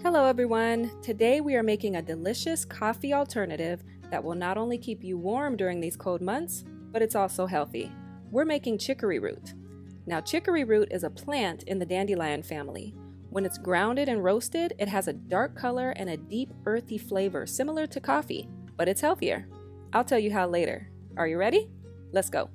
Hello everyone! Today we are making a delicious coffee alternative that will not only keep you warm during these cold months, but it's also healthy. We're making chicory root. Now chicory root is a plant in the dandelion family. When it's grounded and roasted, it has a dark color and a deep earthy flavor similar to coffee, but it's healthier. I'll tell you how later. Are you ready? Let's go.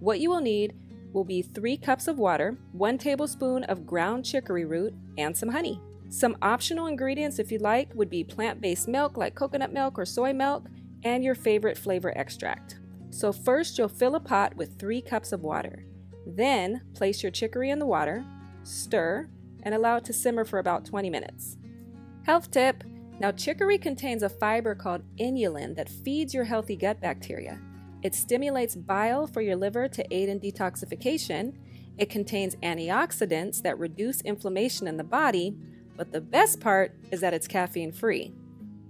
What you will need will be 3 cups of water, 1 tablespoon of ground chicory root, and some honey. Some optional ingredients, if you like, would be plant based milk like coconut milk or soy milk, and your favorite flavor extract. So, first, you'll fill a pot with three cups of water. Then, place your chicory in the water, stir, and allow it to simmer for about 20 minutes. Health tip Now, chicory contains a fiber called inulin that feeds your healthy gut bacteria. It stimulates bile for your liver to aid in detoxification. It contains antioxidants that reduce inflammation in the body but the best part is that it's caffeine free.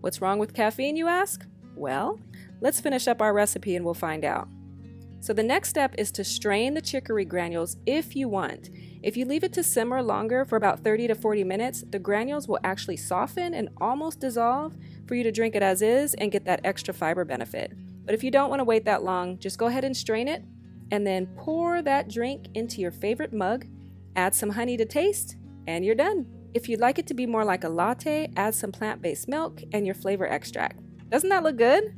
What's wrong with caffeine, you ask? Well, let's finish up our recipe and we'll find out. So, the next step is to strain the chicory granules if you want. If you leave it to simmer longer for about 30 to 40 minutes, the granules will actually soften and almost dissolve for you to drink it as is and get that extra fiber benefit. But if you don't want to wait that long, just go ahead and strain it and then pour that drink into your favorite mug, add some honey to taste, and you're done. If you'd like it to be more like a latte, add some plant based milk and your flavor extract. Doesn't that look good?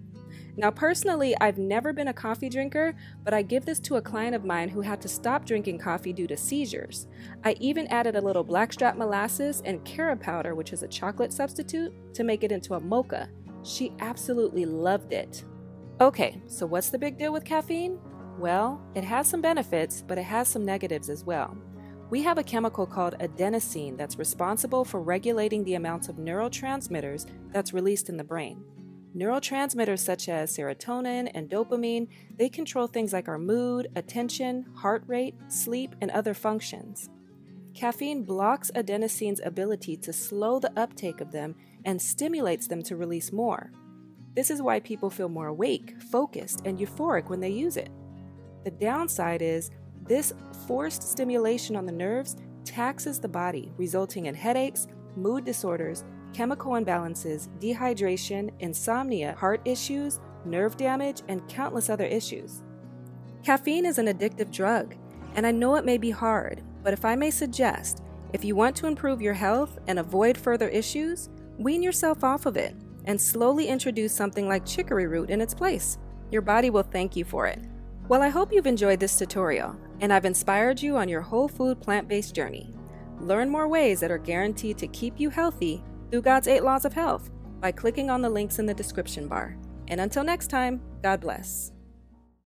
Now, personally, I've never been a coffee drinker, but I give this to a client of mine who had to stop drinking coffee due to seizures. I even added a little blackstrap molasses and carob powder, which is a chocolate substitute, to make it into a mocha. She absolutely loved it. Okay, so what's the big deal with caffeine? Well, it has some benefits, but it has some negatives as well. We have a chemical called adenosine that's responsible for regulating the amounts of neurotransmitters that's released in the brain. Neurotransmitters such as serotonin and dopamine, they control things like our mood, attention, heart rate, sleep, and other functions. Caffeine blocks adenosine's ability to slow the uptake of them and stimulates them to release more. This is why people feel more awake, focused, and euphoric when they use it. The downside is this forced stimulation on the nerves taxes the body, resulting in headaches, mood disorders, chemical imbalances, dehydration, insomnia, heart issues, nerve damage, and countless other issues. Caffeine is an addictive drug, and I know it may be hard, but if I may suggest, if you want to improve your health and avoid further issues, wean yourself off of it and slowly introduce something like chicory root in its place. Your body will thank you for it. Well, I hope you've enjoyed this tutorial and I've inspired you on your whole food plant based journey. Learn more ways that are guaranteed to keep you healthy through God's eight laws of health by clicking on the links in the description bar. And until next time, God bless.